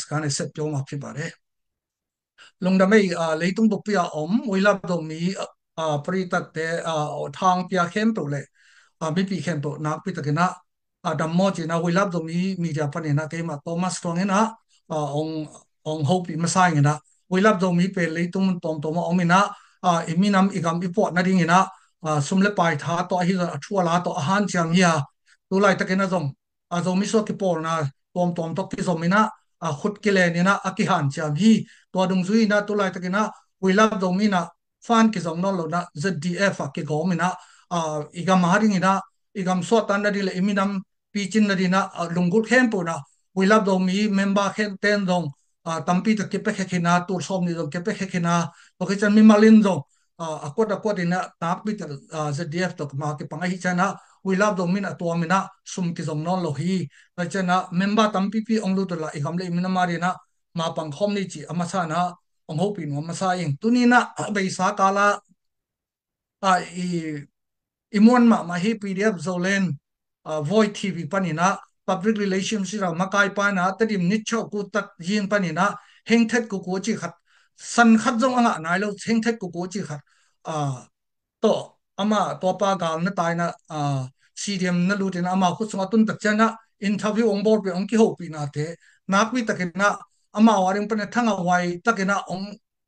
စကားနဲ့ဆက်ပြောမှာဖြစ်ပါတယ်လုံဒမေအာလေတုံတော့ပြအောင်ဝိလပ်တော့မီအာပရိတတ်တဲ့အာထောင်ပြခဲမ်တော့လေအာမိပိခဲမ်တော့နာပိတကနာအာဓမ္မောချေနာဝိလပ်တော့မီမီဒီယာပနေနာကေမာသောမတ်စတောငေနာအောင်အောင်ဟုတ်ပြီမဆိုင်ငေနာဝိလပ်တော့မီပေလေတုံတုံတုံအောင်မီနာအာအမီနမ်အကမ်အပေါ်နာဒင်းငေနာအာစုံလပိုင်သာတော့ဟိဇအထူလာတော့အဟန်ချံဟီယာတို့လိုက်တကနာဇုံအဇုံမီဆိုကေပေါ်နာတုံတုံတော့ကိဇုံမီနာ ำอีปอดนั่นเองนะสมเลปายท้าตัวฮิตชัวลาตัวอาหารจังเฮียตัวไรตะกินะจงอาจจะมิสวกิปอลนะตัวตัวตกที่สมินะ a khut ke le ni na akihan cham hi to dung zui na tu lai takina we love do mi na fan ki zong no lo na zdf a ke go mi na a igam haring ina igam so tan na dile iminam pi chin na dina lungut khem pu na we love do mi member khen ten dong a tampi ta ke pe khe khina tur som ni dong ke pe khe khina to ke chan mi malin dong a ko da ko dina ta pi ta zdf to ma ke pangai chana we love do mi na to mi sum ki zong non lo hi. La chena member tam pi ong lu to la igam le mina mari na, ma pang khom ni chi ama sa na, ong ho pi no ma sa ing. Tu ni na be sa kala a i imon ma ma hi pdf zolen void tv panina public relations ra makai pa na tadim ni chho ku tak yin panina heng thet ku ko chi khat, san khat zong anga nai lo, heng thet ku ko chi khat, a, to. Ama to pa gal na tai na a cdm na lu tin ama khu sunga tun tak chana interview ong bor pe ong ki ho pi na te nak wi takena ama waring pane thanga wai takena ong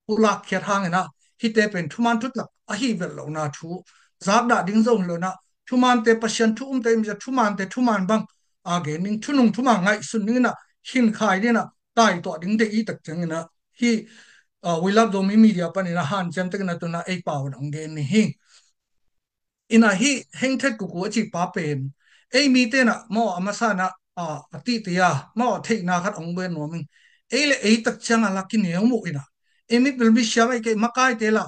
pulak khia thang na hi te pen thuman thut lak a hi vel lo na thu zak da ding zong lo na thuman te pasien thu um te mi thuman te thuman bang a ge ning thunung thuma ngai sun ning na hin khai ni na tai to ding de i tak chang na hi we love do media pan ina han chem tak na tu na ei paw dong ge ni hi ina hi heng thet ku ku chi pa pen. Ei mi te na, mo amasa na, a ati ti ya, mo thei na khat ong ben no ming ei le, ei tak chang ala ki ne mu ina. Emi bil bi sha ke makai te la.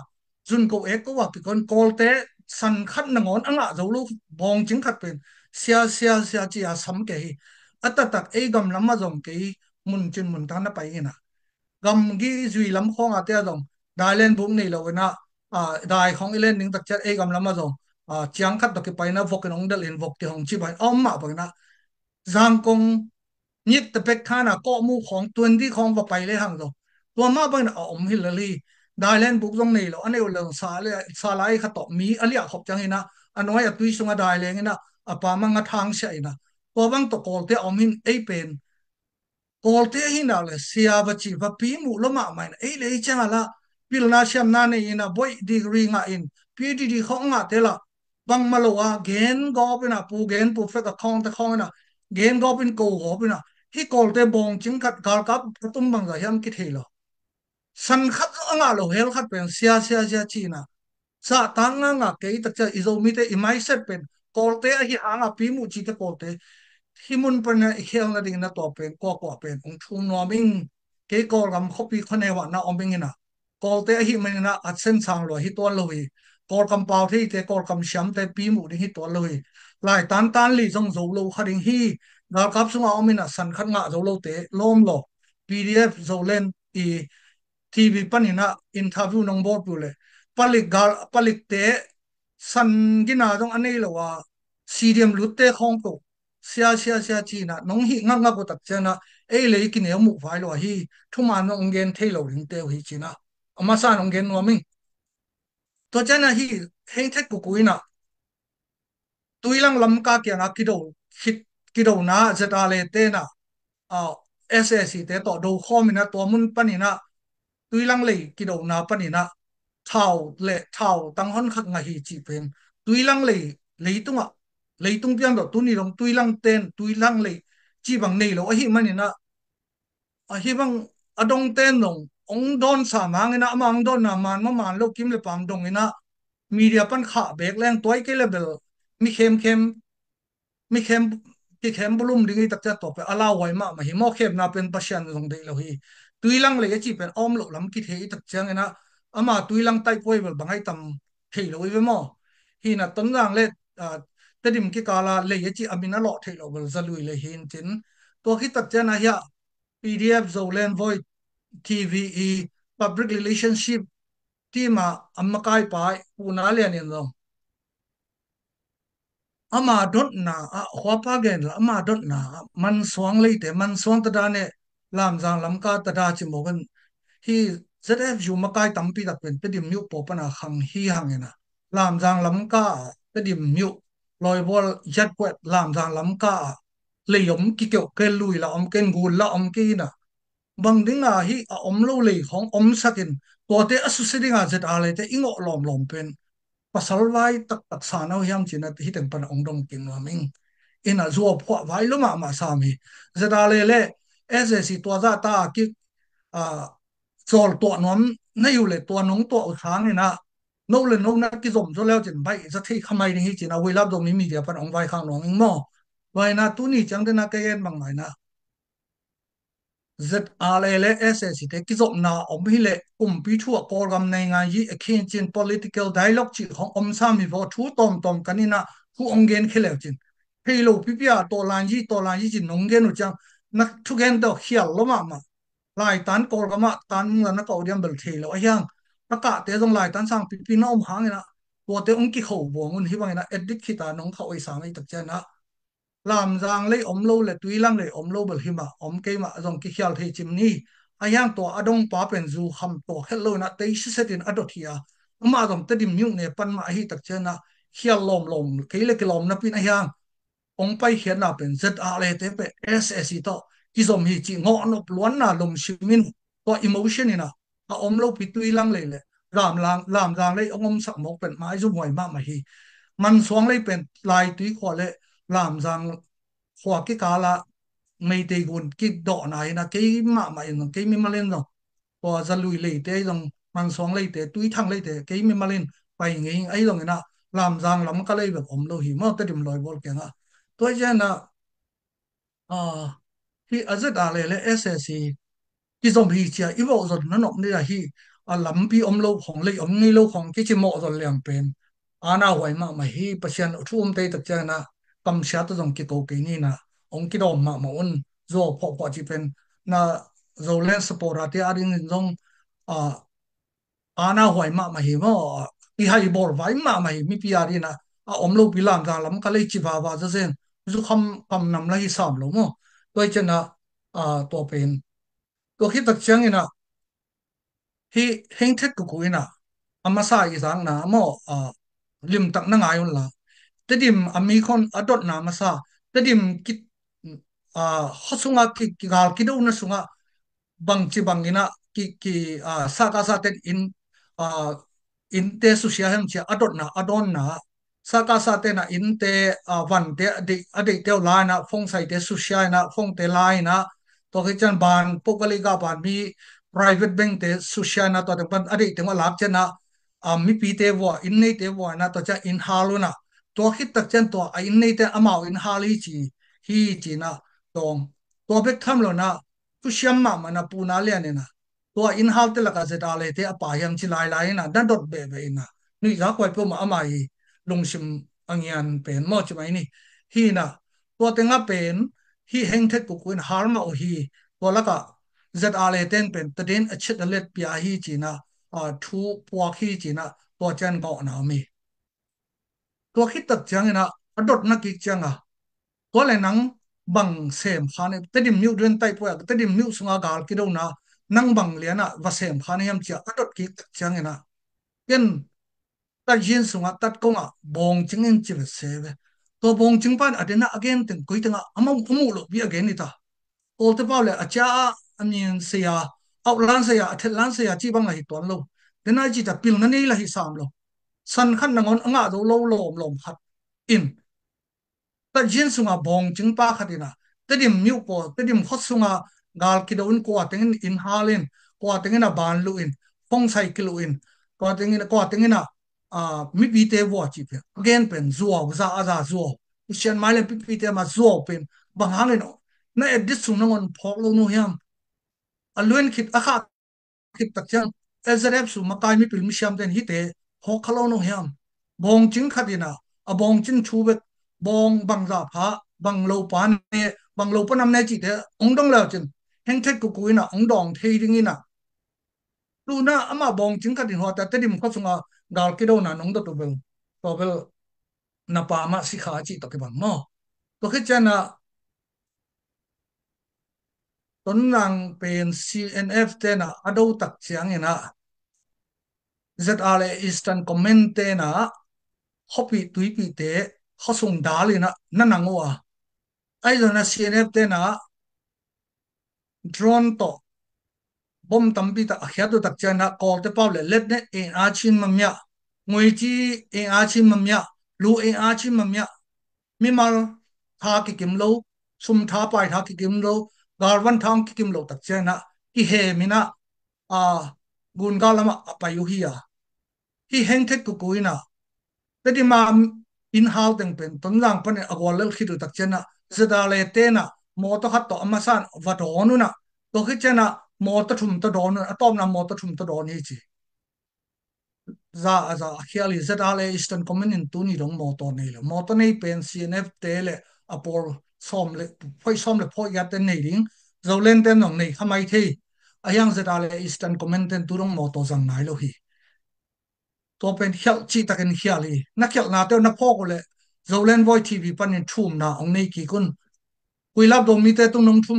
Jun ko ek ko wa pi kon kol te, san khat na ngon anga zo lu bong ching khat pen. Sia sia sia chi a sam ke hi. Ata tak ei gam lam ma zong ke mun chin mun ta na pai ina. Gam gi zui lam khong a te dong dai len bum nei lo na a, dai khong ilen ning tak chat ei gam lam ma zong à chiang khát đọc cái bài na, vok nong đal in vok thì hồng chi bài ông mà bằng na. Giang công nhất tập bách khăn à có mu khong tuần đi khong vào bài lấy hàng rồi tua mà bằng na ông hi lali đài lên bục dòng này rồi anh ấy lần xa lại xa lại khát đọc mi anh ấy học chẳng hình na anh nói là tuy sung à đài lên na à ba mang ngắt hàng sẽ na tua bằng tổ cổ thế ông hin ấy pen. Cổ thế hin nào là xia và chỉ và pi mu lo mà mày ấy lấy chẳng là Pilna siam na ne ina boy degree nga in. PhD khong thế là bang maloa gen go gopina pu gen pu fe ka khong ta khong na gen go gopin ko go gopina hi kol te bong ching khat gal kap tum bang ga yam ki the lo san khat anga lo hel khat pen sia sia sia chi na sa dạ tang nga nga ke ta cha izo mi te imai set pen kol te hi anga pi mu chi te kol te hi mun pa na hel na ding na to pen ko ko pen ong thum no ming ke kol gam khopi khone wa na om na kol te hi men na at sen sang lo hi to lo hi cột cầm bao thì thế cột cầm xiêm thế pi mũ đi hít tuột lời lại tan tan lì trong dấu lô khá đình hi. Đào cáp xuống ao mình là sẵn khát ngạ dấu lô tế lôm lò pdf dấu lên thì thì bị pan hình interview nông bột bù lệ. Palik gà palik tế, sẵn cái nào trong anh ấy là hòa xì điểm lút tế không cổ xia xia xia, chi na nông hi ngang ngang của tật chân na ấy lấy cái nếu mũ phải lo hi. Thua mà nông gen thay lầu hình tiêu hi chi na mà sao nông gen nó mình. สงเอามินะสันขัดงะโจโลเตล้มโล PDF โจเลนอีทีวีปันหินะอินทาวิวนองบอร์ดูเลยปลิกกาลปลิกเตสันกินาจงอันนี้เลยว่าซีเดียมลุตเตของกูเสียเสียเสียจีนะน้องฮีงักงั องดอนสามางเงินะมังดอนนามันมามันโลกิมเลปามดงินะมีเดียปันขาเบกแรงตัวไอ้เกลเบลมีเข้มเข้มมีเข้มที่เข้มบลุ่มดิ่งตักจะตบไปอาลาไว้มามาหิมอเข้มนาเป็นปัชันตรงเดียวฮีตุยลังเลยจีเป็นอ้อมหลบลำกิเทอีตักเจงเงินะอามาตุยลังไตป่วยแบบบางไอ้ตำเทลอยไปมอฮีน่ะต้นร่างเล็ดอ่าแต่ดิมกิกาลาเลยจีอามินาหลอเทเลอยเบลจะลุยเลยเห็นจินตัวคิดตักเจะนะเฮีย PDF โซเลน void TVE public relationship tima amma kai pai puna le ni no ama dot na a hwa pa gen la ama dot na man swang le te man swang ta da ne làm jang lam ka ta da chi mo gan hi ZF ju ma kai tam pi da pen pe dim nyu po pa na khang hi hang ena làm jang lam ka pe dim nyu loi bol yat kwet làm jang lam ka le yom ki kyo ke lui la om ken gu la om ki na bang ding a hi a om lo le khong om sakin to te asu se ding a zet a le te ingo lom lom pen pasal vai tak tak sa no hiam china hi teng pan ong dong king la ming in a zuo phwa vai lo ma ma sa mi zet a le le ssc to za ta ki a chol to nom na yu le to nong to thang ni na no le no na ki zom zo leo chen bai za thei khamai ding hi china we lab do mi mi dia pan ong vai khang no ming mo vai na tu ni chang de na ke yen bang mai na zet alele ssc te kizok na omhile umpi thua korgam nainga yi akhin chin political dialogue chi hong om sa mi vo thu tom tom kanina hu ongen khile chin phelo pipia to lan ji to lan ji chin nongen uchang nak thugen do hial loma ma lai tan korgama tan na na kaudem bel thelo ahyang taka te jong lai tan sang pipi na om hangena wo te ongki ho bo ngun hiwangena edit khita nong kha oi sa mai tak chana làm giang lấy ống lâu là tuy lăng lấy ống lâu bởi him à ống cây mà dòng cái khéo thì chim ni anh yang tổ adong pa pen du ham tổ hết lâu na tây sẽ sẽ tin adot hia mà dòng tây dim nhung này pan mà hi tắc chân na khéo lom lom cái lấy cái lom na pin anh yang ống bay hiện na pen rất à lệ thế pe ssc to cái dòng hi chỉ ngọn nộp luôn na lom shimin to emotion này na à ống lâu bị tuy lăng lấy lệ làm làm làm giang lấy ống ống sắc mộc pen mãi du ngoài mà mà hi มันสวงเลยเป็นลายตุ้ยขอเลย làm rằng hoa cái cá là mấy tỷ gun cái đỏ này là cái mà mà cái mi mà lên rồi. Và ra lùi lấy thế rằng, mang xuống lấy thế túi thằng lấy thế cái mi mà lên phải nghĩ ấy rồi nè làm rằng lắm cái lấy về ổn lâu hiểm mà tới điểm lời bol kia tôi cho là ờ, à khi ở rất là lệ lệ SSC cái dòng hì chia ít bộ rồi, nó nộp đi là hì à lắm bi om lâu không lấy om nghi lâu không cái chỉ mọ rồi liền bền à nào vậy mà mà hi patient thu om tây tập chân nè cầm xe tôi dùng cái cầu kỳ ni na ông cái đồ mà mà un rồi phọ phọ chỉ pen. Na rồi lên support ra thì anh dùng à anh hỏi mà mà hiểu mà đi hay bỏ vãi mà mà hiểu mi pia đi na à ông lâu bị làm ra lắm cái lấy chỉ vào vào cho xem dù không cầm nằm lấy sắm lắm mà tôi chân là à tôi pen. Tôi khi đặc trưng na khi hình thức của cô na ama sa isang na mo lim tak na ngayon la tadim amikon adot na masa. Tedim kit ah, a hosunga ki gal kido na sunga, bang chi bangina ki ki a sa ka sa ten in a in te su sia hem chi adot na, adon na. Sa ka sa te na in te a van te, adi adi te la na, phong sai te su sia na, phong te lai na. To ki chan ban pokali ga ban mi, private bank te su sia na to te ban, adi te ma lak chen na a mi pi te wo, in nei te wo na to cha in halu na. ตัวคิดตักเจนตัวไอ้ในแต่อมาวินฮาลีจีฮีจีนะตองตัวเบกทำแล้วนะกุเชียมมามันนะปูนาเลียนี่นะตัวอินฮาลเตละกาเซตาเลเตอปายังชิลายลายนะดันดดเบเบนะนี่รักไว้พวกมาอมาอีลงชิมอังยันเป็นมอจิไหมนี่ฮีนะตัวเต็งเป็นฮีเฮงเทกุกุนฮาร์มาโอฮีตัวละกะ ZR เลเตนเป็นตะเดนอชิดเลตปียฮีจีนะอ่าทูปวกฮีจีนะตัวเจนก็นามี ตัวคิดตัดจังนะอดดนักกิจังอ่ะก็เลยนังบังเสมพานี่แต่ดิมิวเดินไต่ป่วยแต่ดิมิวสงากาลกิโดนะนังบังเลียนะว่าเสมพานี่ยำเจ้าอดดกิจังนะเป็นตัดยินสงาตัดกงอ่ะบงจึงเงินจิบเสบตัวบงจึงปันอดีนะอเกนถึงกุยถึงอ่ะอามงกุมูลบีอเกนนี่ตาโอลที่เปล่าเลยอาจารย์အမြင်ဆရာအောက်လန်းဆရာအထက်လန်းဆရာကြည့်ပါငါဟိတော်လုံးဒနာကြည့်တာပင်နနေလာဟိဆာမလုံး san khan nangon anga do lo lom lom hat in. Ta jin sunga bong ching pa khatina tedim miu po tedim khot sunga gal kido un ko tengin in halin ko tengina ban lu in, phong sai kilu in. Ko tengina ko tengina a mi bi te wo chi pe again pen zuo za aza zuo chen mai le pi pi te ma zuo pen bang hangin na edit sung nangon phok lo no hiam. Aluen khit akha khit tak chang ezrep su makai mi pil mi sham den hi te ho khalo no hiam bong ching khatina a bong chin chu bet bong bang za pha bang lo pan ne bang lo panam ne chi de ong dong la chin heng thet ku ku ina ong dong thei ding ina tu na ama bong ching khatin ho ta tedim kho sunga gal ki do na nong do to bel to bel na pa ma si kha chi to ke bang mo to ke chana tuần rằng pen CNF te na đâu tặc chiang ina ZRA Eastern Comment te na hopi tuipi te khosung dalina nanangwa ai lo na CNF te na drone to bom tampi ta akhya to tak chana call te paw le let ne in a chin mamya ngoi chi in a chin mamya lu in a chin mamya mi mal tha ki kim lo, sum tha pai tha ki kim lo gar van thang ki kim lo tak chana ki he mina a gun galama apayu hi ya hi heng thek ku kuina tadi ma in hau teng pen ton lang pan agwal lel khidu tak chana zada le te na mo to khat to amasan va to nu na to khi chana mo to thum to don atom na mo to thum to don hi chi za za khiali zada le eastern common in tu ni dong mo to nei le mo to nei pen cnf te le apor som le phoi som le phoi ya te nei ding zo len ten nong nei khamai the ayang zada le eastern common ten tu dong mo to zang nai lo hi ตัวเป็นเขียวจีตะกันเขียลีนักเขียวนาเต้านักพ่อกูเลยโซเลนวอยทีวีปันยันทุ่มนาองในกี่คนคุยรับตรงมีแต่ตรงน้องทุ่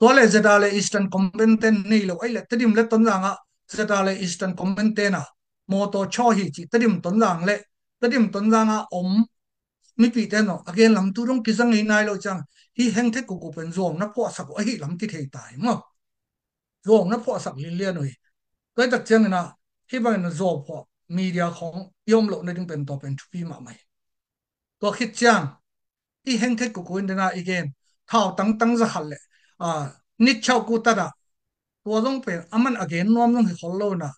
ตัวเลจตาเลอิสตันคอมเบนเทนนี่เลยไอ้เลตดิมเลต้นหลังอะจตาเลอิสตันคอมเบนเทนอะโมโตชอฮีจิตดิมต้นหลังเลตดิมต้นหลังอะอมมีปีเตนอะเกณฑ์ลำตุรงกิจังอีนายเลยจังฮีแห่งเทกุกุเป็นรวมนะพ่อสักไอ้ลำที่เทตายมั้งรวมนะพ่อสักลิเลียนหน่อยก็จากเจยงนะที่บ้านรวมพวมีเดียของย่อมหลงในถึงเป็นตัวเป็นทุพีมาใหม่ตัวคิดเจียงอีแห่งเทกุกูอินเดน่าอีกเกนเท่าตั้งตั้งจะหันเลย à nít chào cụ ta đã tua dòng phải aman again nuam dòng hiểu lâu na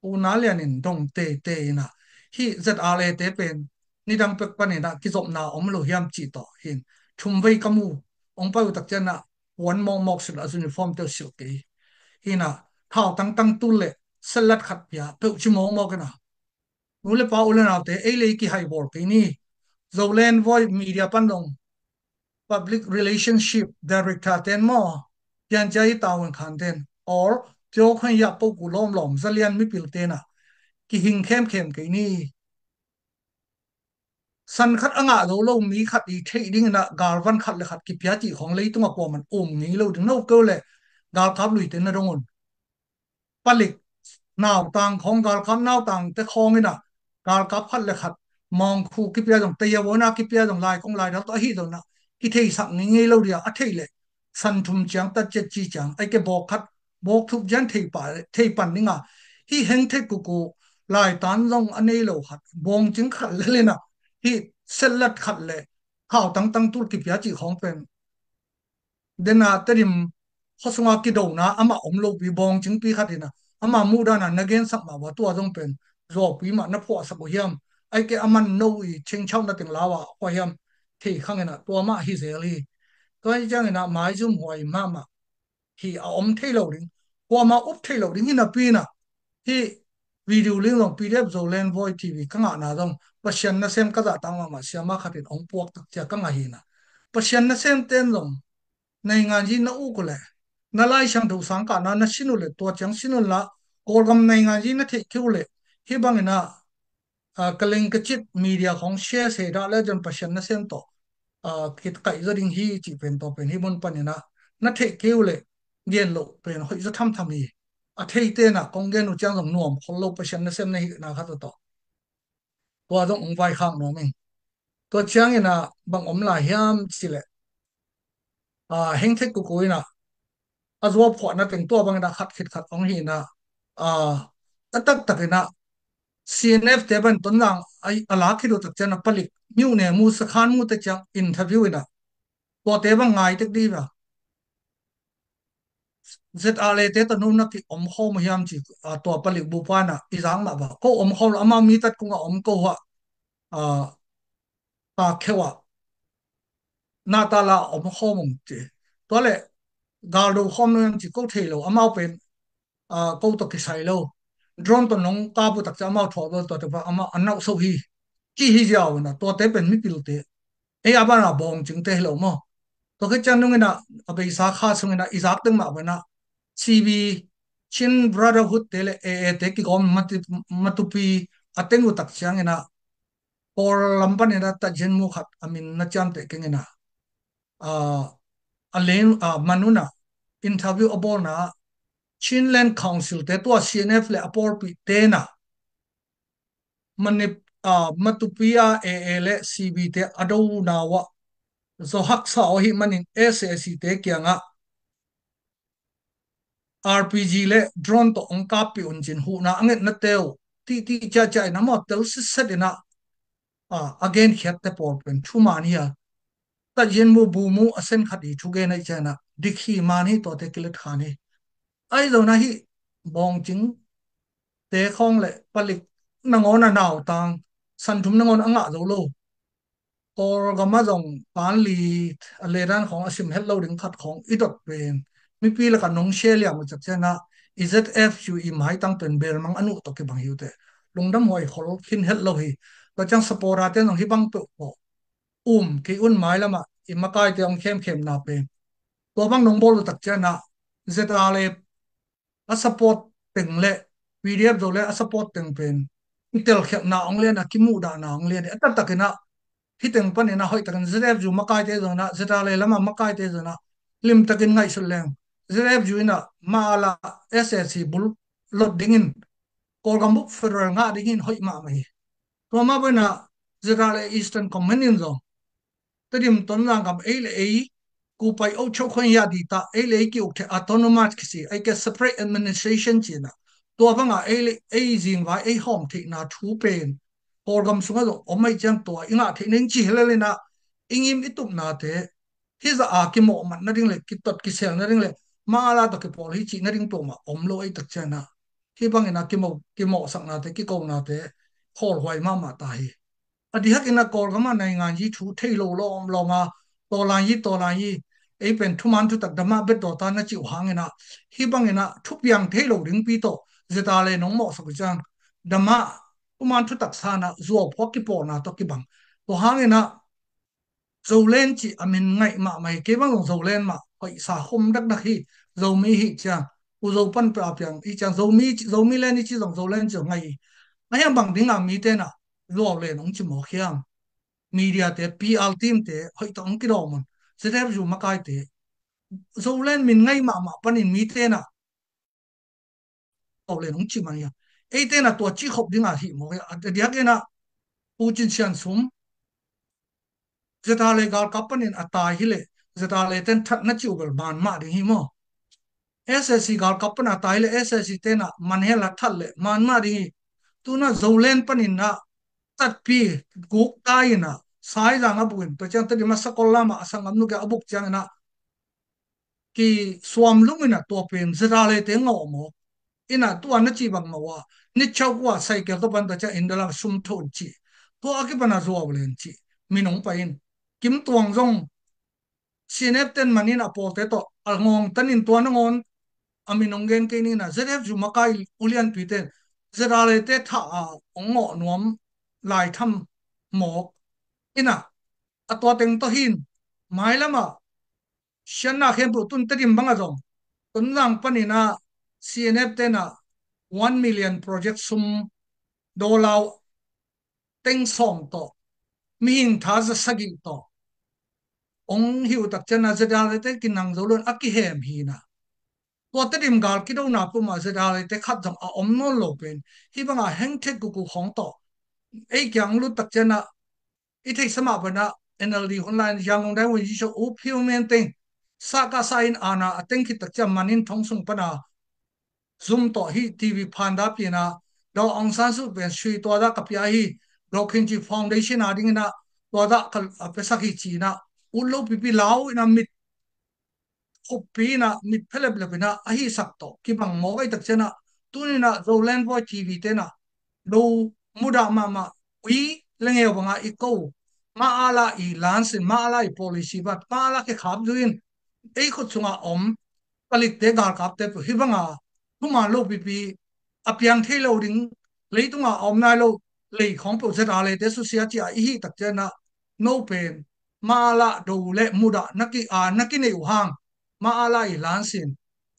u ná liền in dòng tê tê na hi rất à lê tê bên ni đang bẹt bên này đã kí dọc na ông lo hiam chỉ tỏ hiện chung vây cam u ông u tắc chân na one mong mọc sự là uniform tiêu siêu kì hi na thảo tang tang tu lệ sân lát khát bia bẹo chim mong mọc na nô lệ bao lên nào tê ấy lấy kí hay bỏ cái ni dầu lên voi media pan dòng public relationship director ten mo yan chai tawon khan ten or โจขันยาปกูล้อมหลอมเสลียนไม่ปิลเตนะกิหิงเข้มเข้มกี่นี่สันขัดอ่างเราเรามีขัดอีเทดิ้งนะกาลวันขัดเลยขัดกิพยาจีของเลยต้องมาก ว่ามันอมนี้เราถึงเราเกเลยกาลครับลุยเตนะรงนปลิกนาวต่างของกาลครับนาวต่างแต่คองนี่นะกาลครับพัดเลยขัดมองคู่กิพยาตรงเตียวนากิพยาตรงลายของลายแล้วต่อฮีตรงนะกิเทสักนี้เราเดียวอัเทเลยสันทุมจังตัดเจ็ดจีจังไอ้แกบอกขัดบอกทุกยันเทปาเทปันนี่งะที่เฮงเทกูกูลายตันลงอันนี้เราขัดบงจึงขัดเลยนะที่เสลัดขัดเลยข่าวตั้งตั้งตุรกิจยาจีของเป็นเดนาตริมข้อสงากิโดนะอามาอมโลบีบงจึงปีขัดนะอามามูดานะนักเกนสักมาว่าตัวต้องเป็นรอปีมานับพอสักเฮียมไอ้แกอามันโนอีเชิงเช่านั่นถึงลาวะพอเฮียม thì không cái nào tua mà hi dễ li tôi chẳng cái nào mãi zoom hoài mà mà thì ông thấy lâu đỉnh qua mà úp thấy lâu đỉnh như là pin à. Thì video liên long PDF rồi lên voi TV các ngã nào dòng và xem nó xem các giả tăng mà mà xem mà khát ông buộc tất cả các ngã hiền nè, và xem nó xem tên rồi, này ngàn gì nó u của lẽ. Nó lại sang đầu sáng cả nó nó xin lỗi tua chẳng xin lỗi là cô gầm này ngàn gì nó thấy kêu lệ khi bằng cái nào à cái link cái chip media không share sẽ ra lên dòng và xem nó xem tổ à cái cái gia đình hi chỉ bên to bên hi muốn pan na na thấy kêu lệ เรียนโลเป็นหอยจะทำทำนี่อาทิตย์เตนะกงเรียนอุจังสงนวมคนโลกเปอร์เซ็นต์นั่นเส้นในนะครั CNF thế teben tuần rằng ai là khi do tak chana palik. Nyu ne mu sa khan mu thực chang interview ina. Po te bang ngai tek di ba? Zet ale te ta nu na ki om kho ma yam chi a to palik bu pa na i jang ma ba. Ko om kho ama mi tat ku nga om ko à, ta pa khewa na ta la om kho mong ti to le đồ do khom chỉ chi thể thei lo ama bền à, ko tập ki sai lo drone to nong ka bu tak cha ma tho do to ba ama anau so hi. Chi hi jaw na, to te pen mi pil te. E aba na bong ching te lo mo. To ke chan nung na abe sa kha sung na izak teng ma bana CB chin brotherhood te le e, e te ki gom mat matupi ateng u tak chang na por lampan na ta jen mu khat amin na cham te ke na a alen a manuna interview abona Chin Land Council တဲ့ตัว CNF လေ apport ပိတဲနာမနိအာမတူပီယာ AA လေ CB တဲ့အဒိုနာဝဇိုဟက်ဆာအဟိမနင် SSC တဲ့ကျငါ RPG လေ drone တော့အန်ကပ်ပိွန်ဂျင်ဟူနာအငက်နတဲတီတီချာချာနမောတဲလ်စစ်ဆက်နာအာ again ခက်တဲ့ပေါ်ပင်ချူမာနီယာတဂျင်မူဘူမူအစင်ခတ်ဒီချူဂဲနေချာနာ दिखी मानी तो ते किलत खाने ai rồi nãy hi bong chính tế không lệ balik na ngon na nào tang, san thum na ngon anga zo lo or ga ma zong, pan li, le ran khong, asim hello ding khat khong idot pen. Mi pi cả ka nong she lia mu chak chena izf u i mai tang pen bề mang anu to ke bang yu te. Lungdam hoi khol khin hello hi. Ba chang sapora te nong hi băng to po. Um ki un mai lama i makai te ong khem khem na pen. Băng bang nong bol chặt chena zeta le a support teng le pdf do le a support teng pen. Tel khep na ong le na kimu da na ong le ta takina e hi teng pan e ina hoi takan zref ju makai te zona zeta le lama makai te zona lim takin ngai sul leng. Zref ju e ina mala ssc bul, lot dingin kol gambuk federal nga dingin hoi ma mai to ma rất zeta le eastern communion zo. Tadim ton lang kam ei le ei ကိုပိုင်အုပ်ချုပ်ခွင့်ရဒီတာအဲ့လေကိုတ်အတိုနိုမတ်ကစီအဲ့က separate administration ချင်နာตัวบังอ่ะไอ้ไอ้จิงไว้ไอ้หอมที่นาทูเป็นโปรแกรมสุงก็โอ้ไม่จังตัวอิงอ่ะที่นึงจีเลยเลยนะอิงอิมอิตุมนาเตที่จะอาคิมอมันนั่นเองเลยกิตัดกิเซลนั่นเองเลยมาลาตะกิปอลฮิจินั่นเองตัวมาอมโลไอ้ตักเจนะที่บังเอ็นะกิมอกิมอสักนาเตกิโกนาเตขอลหวยมามาตายอดีฮักเอ็นะกอลก็มาในงานยี่ทูเทโลลอมลอมาตอลานยี่ตอลานยี่ ấy pen thu man thu tak dama biết do ta nó chịu hang ina hi bang ina thu piang thei lo ring pi to zeta lên nong mo sak chang dama kuman thu tak sana zuo pho ki po na to ki bang. To hang na zo len chi amin ngai mà mai cái bang dầu lên mà, hoi sa hôm đắc đắc hi dầu mi hi cha u dầu pan pa pyang i chang dầu mi dầu mi lên chỉ dòng dầu lên len chi ngai. Na yang bang ding mi tên na lo lên nong chi mo khiam. Media te pr team te hoi tong ki ro mon se te ju ma kai te zo mình min ngai ma ma panin mi te na tàu le nong chi mà ya ấy tên là tổ chức học đi ngà hi mo ya dia ke na putin sian sum zeta le gal kapanin ata hi le zeta le ten that na chu gal ban ma ding hi mo SSC gal kapan ata hi le SSC ten na man he la thal le man ma ding tu na zolen panin na tat pi guk tai na sai la nga buin to chang ta di ma sakol lama asang amnu ke abuk chang na ki swam lungina to pen zeta le te ngo mo. Ina tu an chi bang ma wa ni chau wa sai ke to ban ta cha in da sum thon chi. To a ki bana zo len chi. Mi nong pa kim tuang zong. Sinep ten manin a po te to. Al ngong tanin to na ngon. Aminong gen ke ni na. Zref ju makai ulian pi ten. Zera le te tha a ngo nuam lai tham mo ina atwa teng to hin mai lama shan na khem pu tun tarim banga jong tun lang panina CNF te na 1 million project sum do lao teng song to. Mi hing tha za sagi to. Ong hiu tak chana za dal te kinang zo lon aki hem hi na. To te dim gal ki do na pu ma za dal te khat jong a om no lo pen. Hi banga heng the ku ku hong to. Ei kyang lu tak chana i thei sama bana NLD online yang dai wi ji so u phiu men teng sa ka sa in ana ateng ki tak cha manin thong sung pana zoom to hi tv phanda pina do ong san su ben shui to da kapya hi rocking chi foundation ading na to da kal pesa ki chi na ullo pipi lao ina mit khopi na mit phelep le na a hi sak to ki bang mo kai tak chena tu ni na zo land boy tv te na do muda ma ma wi lenge banga i ko maala i lans maala i policy ba pala ke khap duin ei kho chunga om palik te gar kap te hi banga thuma lo pi pi apyang the lo ding lei tunga om na lo lei khong po se da le te su sia ti a hi tak che na no pen maala do le muda naki a naki ne u hang maala i lansin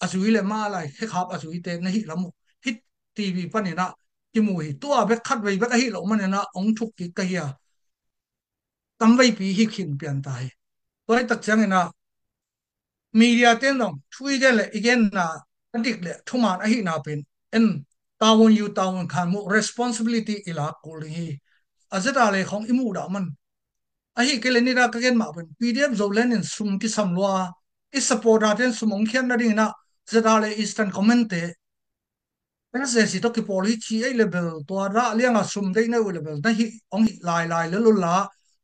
azui le maala ke khap azui te nahi lamu hit tv panina ปีอพยังเทโลดิงเลยตุงอาอมนายโลเลยของปุจจาเลยเตสุเสียจีอีตักเจนะโนเป็น มาละดูเลมุดะนักกีอานักกีในอุหังมาอะไรล้านสินอาศัยเลมาอะไรให้ขับอาศัยเตนหิละมุฮิตทีวีปันนี่นะกิมูฮิตัวเบคคัดไว้เบคฮิลมันนี่นะองทุกกิกะเฮียตั้มไ ว้ปีฮิขินเปลี่ยนตายตัวให้ตักจังนะมีเดียเต้นลงช่วยกันเลยอีกนะอันดิกเลยทุกมันอหินาเป็นเอ็นตาวันอยู่ตาวันขันมุ responsibility อีหลักกูเลยอาจจะอะไรของอิมูดามัน ahi ke leni ra kagen ma ben pdf zo len in sum ki sam lwa i support aten sumong khian na ding na zeta le eastern comment te ese si to ki poli chi ai level to ra lianga sum dei na level na hi ong hi lai lai le lu la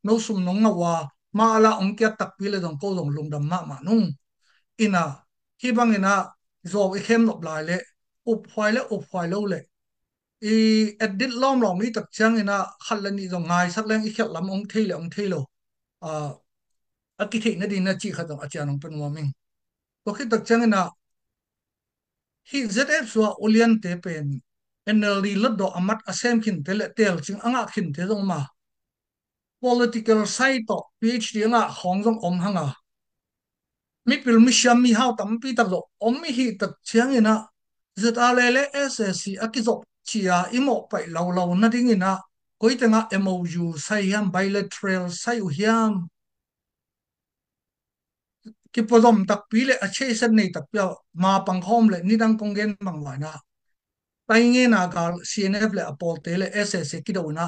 no sum nong na wa ma la ong kya tak pi le dong ko dong lung dam ma ma nung ina hi bang ina zo i khem lop lai le up phai le up phai lo le i edit lom lom mi tak chang ina khal la ni zo ngai sak leng i khet lam ong thei le ong thei lo a a ki thei na din na chi kha dong a cha nong pen wa ming to khi tak chang ina hi zf so olian te pen. Nld lot do amat asem khin te le tel ching anga khin te zong ma. Political side to phd anga hong zong om hanga. Mi pil mi sham mi hao tam pi tak lo, om mi hi tak chiang ina. Zat a le le ssc akizok chia imo pai lo lo na ding ina. Koi tanga mou sai hiam, bilateral sai u hiam. Ki podom tak pi le ache san nei tak pya ma pang khom le ni dang kong gen bang wa na tai nge na ka cnf le apol te le ss ki do na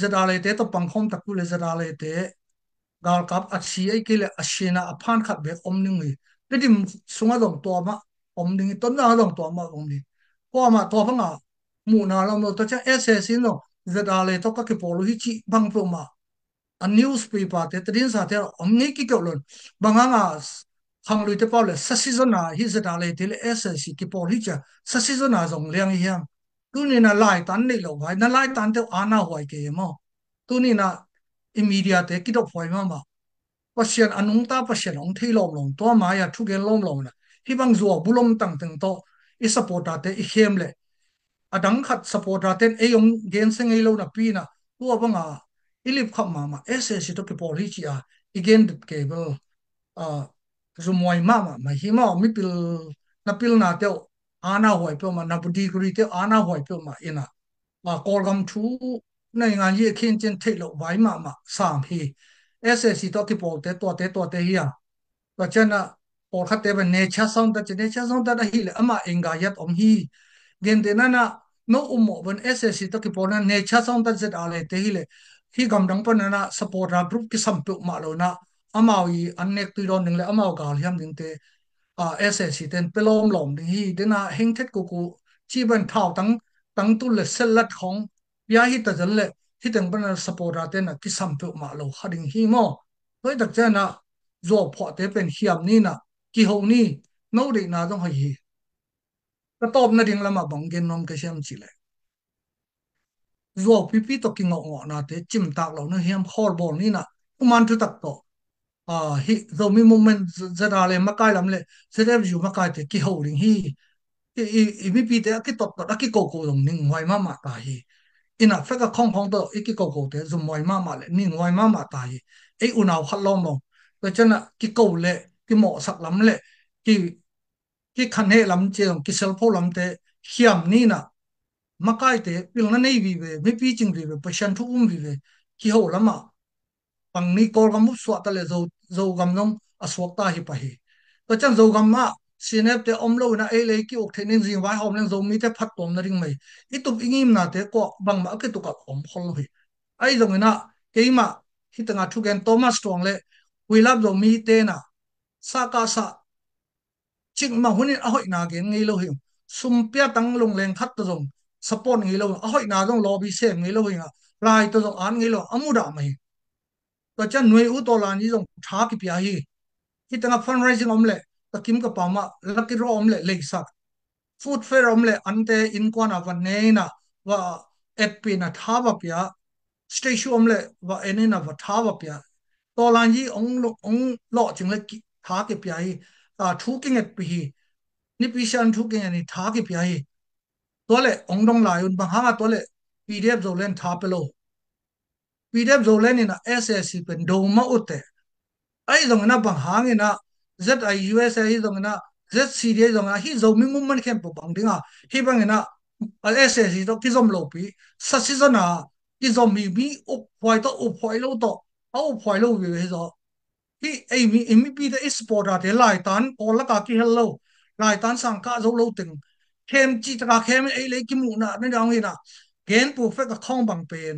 zada le te to pang khom tak pu le zada le te gal kap a chi ai ki le a shina a phan khat be om ning mi te dim sunga dong to ma om ning ton na dong to ma om ni ko ma to phang a mu na lo mo to cha ss no zada le to ka ki polu hi chi bang pu ma a newspaper te trin sa te omni ki ko lon banga nga khang lui te pau le sa season na hi zada le te le ssc ki pol li cha sa season na zong liang hiam tu ni na lai tan ni lo bai na lai tan te ana hoi ke mo tu ni na immediate te ki do phoi ma ma pasien anung ta pasien ong thei lom lom to ma ya thu ge lom lom na hi bang zo bulom tang tang to i support ta te i hem le adang khat support ten e yong gen seng ei lo na pi na tu banga ilip kham ma ma ss to ki pol hi chi a igen dit cable a zumoi ma ma ma hi ma mi pil na pil na te ana hoi pe ma na budi kuri te ana hoi pe ma ina ma kol gam thu nei nga ye khin chen thei lo vai ma ma sam hi ssc to ki pol te to te to te hi ya to chana por khat te ba ne cha song ta che ne cha song ta da hi le ama enga yat om hi gen te na na no umo ban ssc to ki pol na ne cha song ta zet ale te hi le hi gam dang pa na na support ra group ki sam pu ma lo na amawi annek tu ron ning le amaw gal hiam ding te a ssc ten pelom lom ding hi dena heng thet ku ku chi ban thao tang tang tu le selat khong ya hi ta jan le hi teng ban support ra ten ki sam pu ma lo khading hi mo hoi tak cha na zo pho te pen hiam ni na ki ho ni no de na dong hi ka top na ding lama bang gen nom ka siam chi le zo pi pi to ki ngo ngo na te chim tak lo na hiam khol bol ni na man tu tak to à hi zo mi moment zara le makai lam le zara ju makai te ki ho ring hi i i mi pi te ki tot tot ki ko ko dong ning wai ma ma ta hi ina fa ka khong khong to i ki ko ko te zum wai ma ma le ning wai ma ma ta hi e unaw khat lom mong to chana ki ko le ki mo sak lam le ki ki khan he lam che ki sel pho lam te hiam ni na makai te pil na nei vi ve mi pi ching vi ve pashan thu um vi ve, ki ho lama pang ni kol gam mu swat le zo zo gam à aswak ta hi pa hi. To chan zo gam ma, sinep te om lo na e le ki ok thenin jing wai hom leng zo mi te phat tom na ring mai. I tup ingim na te, ko bang ma ke tu ka om khol hi. Ai zo na, ke ma, hi tanga thu gen thomas strong le, we love zo mi te na. Sa ka sa, ching ma hunin a hoi na gen ngei lo hi. Sum pia tang long leng khat to zong. support ငေလုံးအဟိုက်နာဆုံး lobby ဆက်ငေလုံးဟင်ကလာတော့ဆုံးအားငေလုံးအမှုတာမဟင်တော့ကျန်ຫນွေဥတော်လာကြီးဆုံးထားပြပြဟိဟိတငါ fundraising အမလဲတကိမ်ကပါမလက်ကီရောအမလဲလေစာ food fair အမလဲအန်တဲ in kwana va ne na va fp na tha va pya station အမလဲ va ene na va tha va pya တော်လာကြီးအောင်လို့အောင်လို့ကျင်လက်ထားပြပြဟိအာထူကင်းက်ပြဟိနိပိရှန်ထူကင်းရနေထားပြပြဟိ tole ongdong layun bang hanga tole pdf zolen thapelo pdf zolen ina ssc pen doma ute ai zong na bang hangi na ziusa hi zong na zcd zong na hi zomi ngumman khem po bang dinga hi bang ina ssc to kizom lopi sa seasona kizom mi mi op phoi to op phoi lo to au phoi lo wi he zo hi ai mi mi pi the exporter de lai tan ko la ka ki hello lai tan sang ka zo lo ting เข้มจีตะกาเข้มไอ้เล็กกิมูน่ะนั่นดองเองนะเกนปูเฟกก็คงบังเป็น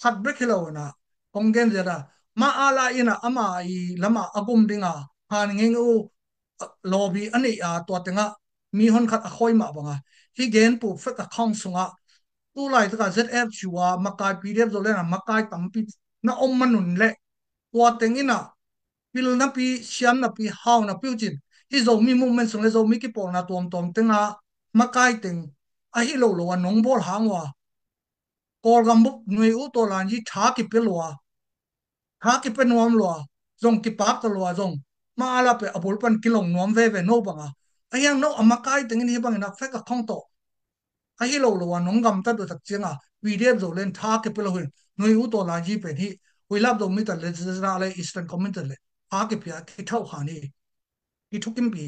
ขัดเบรกเฮลวนะองเกนเจระมาอาลาอินะอามาอีละมาอากุมดิงาหานเงงอูลอบีอันนี้อาตัวติงะมีคนขัดอคอยมาบังอ่ะที่เกนปูเฟกก็คงสุงอ่ะตู้ไล่ตะกา ZF ชัวมากายปีเรียบโดเลนะมากายตั้มปีนะอมมนุนเละตัวติงอินะพิลนับปีเชียมนับปีฮาวนับปีจินที่โจมีมุมมันสุงเลยโจมีกิปองนะตัวมตอมติงอ่ะ มาไกลติงไอ้ฮิโลโลวานงบอลหางวะกอลกัมบุกน่วยอุตลานยีทากิเปลัวทากิเป็นวมลัวจงกิปากตลัวจงมาอะไรไปอบุลปันกิลงนวมเวเวโนบังอะไอ้ยังโนอมาไกลติงนี่บังนักเฟกะท่องโตไอ้ฮิโลโลวานงกัมตัดตักเจียงอะวีเดียบโจเลนทากิเปลหุนน่วยอุตลานยีเป็นที่วิลับดมิตัเลซราเลอิสตันคอมมิตัเลทากิเปียกิเท่าหานี่กิทุกิมปี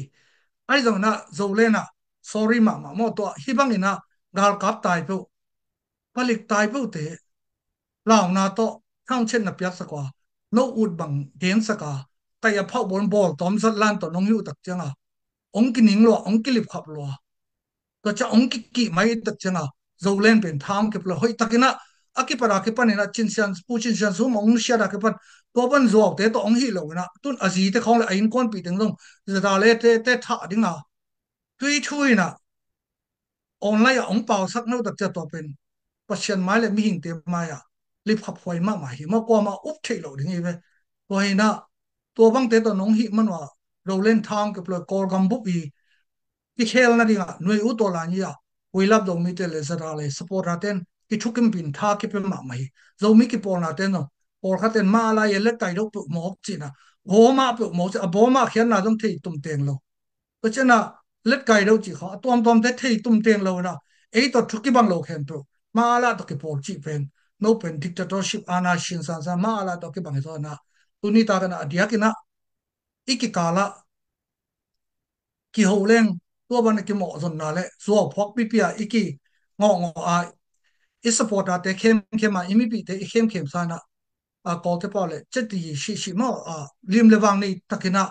ไอ้จงนะโจเลนอะ sorry ma ma mo to hi bang ina gal kap tai pe palik tai pe te lao na to thang chen na pyak sa kwa no ut bang den sa ka ta ya phau bon bol tom sat lan to nong yu tak changa ong ki ning lo ong ki lip khap lo to cha ong ki ki mai tak changa zo len pen tham ke plo hoi takina aki para ke pan ina chin sian pu chin sian su mong sia da ke pan to ban zo te to ong hi lo na tun azi te khong le ain kon pi teng long za le te te tha dinga tuy chui na online ông bảo sắc nâu đặt cho bên bất chân mai lại mi hình tiệm mai à lip khắp hoài mà mà hi mà qua mà úp chạy lộ đến như vậy rồi na tua băng tế tao nóng hi mà nó rồi lên thang cái lời call gầm bút gì cái khel na đi à nuôi út tao là như à quỳ lấp đầu mi tế lệ ra lại support ra tên cái chút kim pin tha cái bên mà mà hi rồi mi cái bỏ là tên rồi bỏ khát tên mà lại lệ tài đâu tụ mọc chỉ na bố mà tụ mọc chỉ à bố mà khiến là trong thì tụm tiền luôn cái chân nào na bo ma pu mo a bo ma khian na dong thei tum teng lo ko chena let kai do chi kha tom tom te thei tum teng lo na ei to thuki bang lo khen pu ma la to ki por chi pen no pen dictatorship ana shin san sa ma la to ki bang so na tu ni ta kana dia ki na iki kala ki ho leng ตัวบันกิโมสนนาเลสัวพกปีเปียอีกีงองอาอิสปอร์ตาเตเข้มเข้มมาอิมิปีเตเข้มเข้มซานะอ่ากอลเทปอเลเจตีชิชิมอ่าลิมเลวังนี่ตะกินะ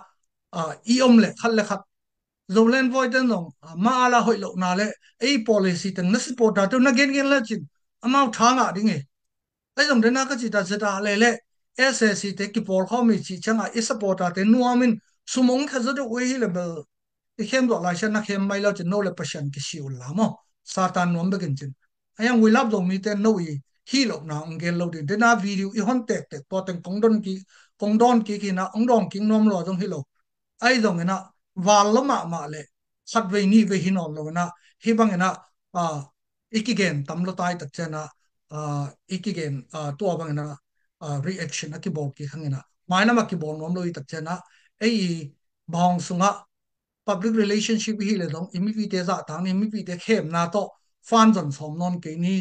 อ่าอีอมเลขัดเลขัด zo len voi voiden nong ma ala hoi lo na le. Ei policy teng na support ta to na gen gen la chin. Amao tha nga ding e. Ai zong den na ka chi ta zeta le le. Ssc te ki por kho mi chi changa i e support ta te nuamin sumong kha zo de we le bel i e khem do la shan na khem mai lo chin. No le passion ki siu la mo. Satan nom be gen chin. Ayang we love do mi te no i hi lo na ong gen lo de de na video i hon tek tek. To ten kong don ki, kong don ki ki na ong dong king nom lo jong hi lo. Ai zong na wal lo ma ma le sat ve ni ve hin on lo na hi bang na a ikigen tam lo tai tak chana a ikigen a to bang na reaction aki bol ki khangena mai na ma ki bol nom lo i tak chana ei bong sunga public relationship hi le dong imi pi te za tang imi pi te khem na to fan jon som non ke ni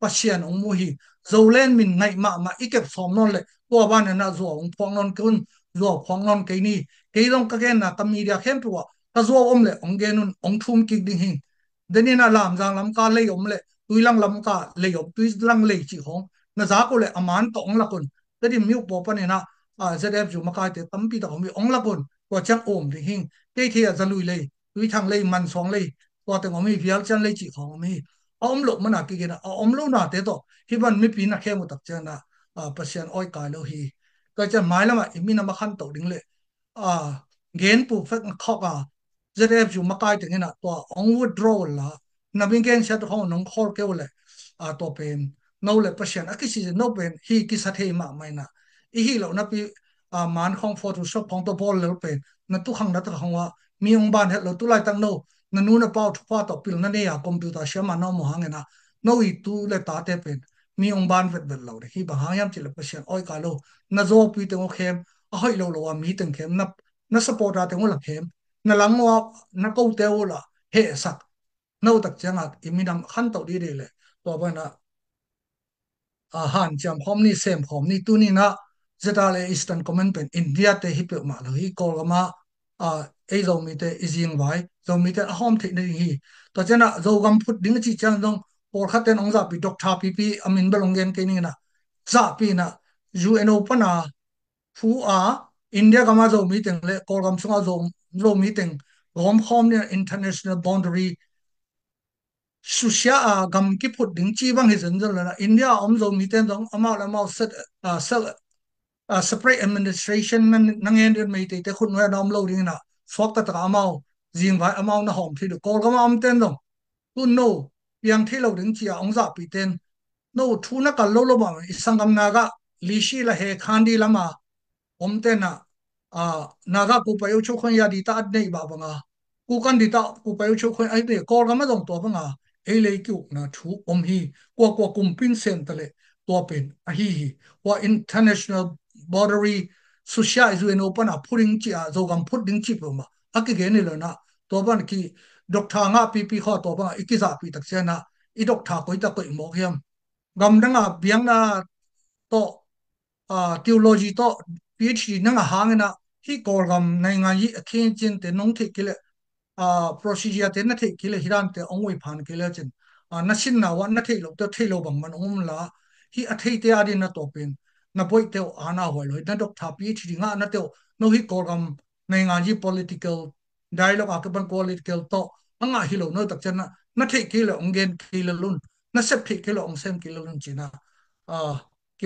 pasian ong mu hi zolen min ngai ma ma ikep som non le to ban na zo ong phong non kun zo phong non ke ni kelong ka gen na kamiria media khem tu ta zo om le ong genun ong thum ki ding hin. Deni na lam jang lam ka le om le tuilang lam ka le yop tuis lang le chi hong. Na za ko le aman to ong lakun. Tadi miu po pa ne na, a zf ju makai te tampi ta hom mi ong lakun. Ko chang om ding hin. Ke the za lui le tui thang le man song le ko te ngom mi vial chan le chi hong mi. Om lo mana ki na om lo na te to. Hi ban mi pi na khe mu tak chen na pasien oi kai lo hi. Ka chan mai lama imi na ma khan to ding le. À gen pu phek khok à zf ju makai te ngina to ong withdraw la na bin gen sha to nong khol ke wala à to pen no le pasien a ki si no pen hi ki sa the ma mai na i hi lo na pi à man khong photoshop phong to bol le pen na tu khang na ta khong wa mi ong ban het lo tu lai tang no na nu na pau thu pa to pil na ne ya computer sha ma no mo hang na no i tu le ta te pen mi ong ban vet vet lo de hi ba ha yam chi le pasien oi ka lo na zo pi te ngo khem a hoi lo lo wa mi teng khem na na support ta te ngo la khem na lang wa na ko te wo la he sak no tak changa imi dam khan to di de le to ba na a han cham khom ni sem khom ni tu ni na zeta le eastern command pen india te hi pe ma lo hi kol gama a ei zo mi te izing vai zo mi te hom the ni hi to chena zo gam phut ding chi chang dong por khaten ong za pi dok tha pi pi amin belong gen ke ni na za pi na un open a fu a india gama zo mi teng le kol gam sunga zo zo mi teng gom khom ne international boundary susia a gam ki phut ding chi bang hi zen zen la india om zo mi ten dong ama la mau set a sel uh, separate administration nan nangen den mai te te khun wa dom lo ding na sok ta ta amao jing vai amao na hom thi do kol ga am ten dong tu no yang thi lo ding chia ong za pi ten no thu na kal lo lo ba isangam na ga li shi la he khandi lama om te na a naga ku pa yu chu khon ya di ta nei ba ba nga ku kan di ta ku pa yu chu khon ai de kol ga ma dong to ba nga ei le kyu na thu om hi kwa kwa kum pin sen ta le to pen a hi hi wa international bordery susha izu en open a putting chi a zo gam put ding chi pa ma ak ge ni lo na to ban ki doctor nga pi pi kho to ba ikiza pi tak che na i doctor ko ta ko mo hiam gam dang a biang na to a theology to PhD နငါဟာငနာဟိကောကမ်နိုင်ငံကြီးအခင်းချင်းတဲ့နုံထိကိလေအာ procedure တဲ့နထိကိလေဟိရမ်တဲ့အုံဝေဖန်ကိလေချင်းအာနရှင်နာဝနထိလောက်တဲ့ထိလောက်ဘမန်အုံလာဟိအထိတဲ့အရင်နတော့ပင်နပွိတဲ့အာနာဟွယ်လို့နတော့သာ PhD ငါနတော့နိုဟိကောကမ်နိုင်ငံကြီး political dialogue အကပန် political တော့အငါဟိလောက်နော်တကချနာနထိကိလေအုံငင်ကိလေလွန်းနဆက်ဖိကိလေအုံဆမ်ကိလေလွန်းချီနာအာ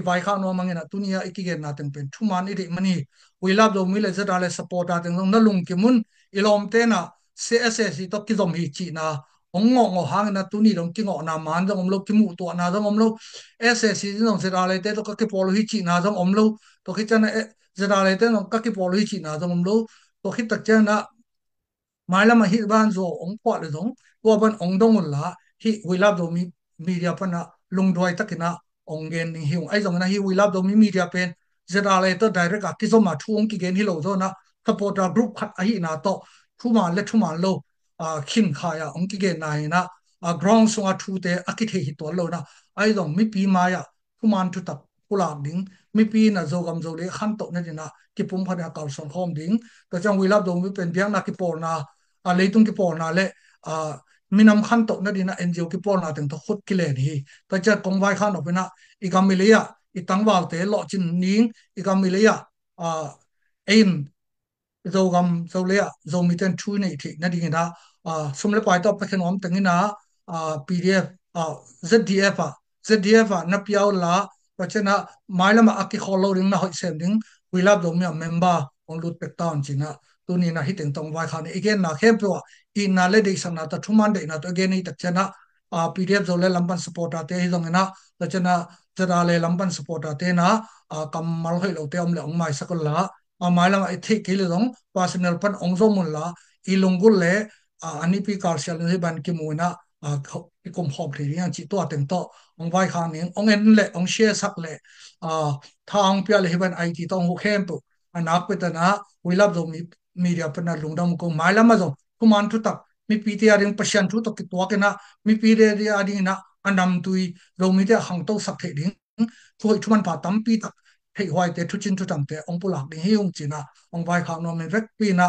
kha no mangena tunia ikigen na tem pen thuman iri mani we love do mi le zata le support ta teng na lung ki mun ilom te na css to ki zom hi chi na ong ngo ngo hang na tu ni dong ki ngo na man dong om lo ki mu to na dong om lo ssc dong se ra le te to ka ki polo hi chi na dong om lo to ki chana se ra le te dong ka ki polo hi chi na dong om lo to ki tak chana mai la ma hi ban zo ong kwa le dong wa ban ong dong la hi we love do mi media pa na lung doi takina ong gen ni hi ai dong na hi we love do mi media pen se ra le to direct a ki zo ma thu ong ki gen hi lo zo na supporter group khat a hi na to thu ma le thu ma lo a khin khaya ong ki ge nai na a ground so a thu te a ki the hi to lo na ai dong mi pi ma ya kuman thu tak kula ding mi pi na zo gam zo le khan to na dina ki pum pha da kal son khom ding to chang wi lab dong mi pen biang na ki por na a le tung ki por na le a มีน้ำขั้นตกนั่นดีนะเอ็นจีโอกิปอลนาถึงตะคุดกิเลนฮีแต่จะกงไว้ขั้นออกไปนะอีกามิเลียอีตั้งวาวเตะหล่อจินนิงอีกามิเลียอ่าเอ็นโจกำโจเลียโจมีเตนชูในอิกทีนั่นดีนะอ่าสมเลปอยต่อไปขนมตั้งนะอ่าพีดีเอฟอ่าซีดีเอะซีดีเอะนับยาวละเพราะฉะนั้นไม่ละมาอักกิคอลลิงนะหอยเซมดิงวิลาบงมีเมมเบอร์ของรูดเป็กตันจีนะตัวนี้นะที่ถึงตรงไว้ขั้นี้อีกเกนนะเข้มตัว in na uh, le dei sang na ta thuman dei na to ge nei tak chana a PDF zo le lamban support ate hi zong na ta uh, chana chara le lamban support ate na a kam mal hoi lo te om le ong mai sakol la a mai la ma thi ke le zong, personal pan ong zo mun la, i ilungul le a ani pi kar shal ni ban ki mu na a ki kom hom thi yang chi to teng to, ong vai khang ning ong en le, ong she sak le a thang pya le hi ban it tong hu khem pu anak pe ta na we love do media pa na lungdam ko mai la ma zo kuman tu tak mi pi te aring pasian tu tak ki to ke na mi pi re ri adi na anam tui lo mi te hang to sak the ding, thoi thuman pa tam pi tak thei hoai te thu chin thu tam te, ong pulak ding hi ong china ong vai khang no me vek pi na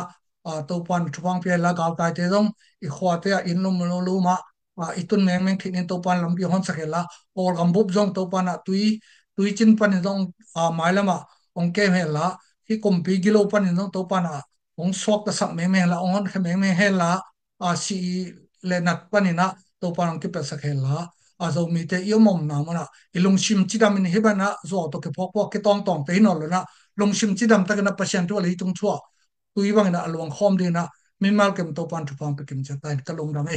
to pan thuang pia la gal tai te dong i khwa te in lum lo lu ma itun meng meng thin to pan lam bi hon sakela or gam bup jong to pan a tui tui chin pan dong a mai lama ong ke me la, hi kom pi gilo pan dong to pan a องสวกตะสักเมเมละองเมเมเฮละอาสีเลนัดปนินะตัวปารังกิเปสักเฮละอาโซมีเตยมอมนามันอะอีลงชิมจิดามินเฮบานะซอตกพอกพอกกตองตองเตนอลนะลงชิมจิดามตะกนะปะเชนตัวเลยตรงชั่วตุยบังนะอลวงคอมดีนะมิมาลเกมตัวปันทุพังไปเกมจะตายกะลงดาเม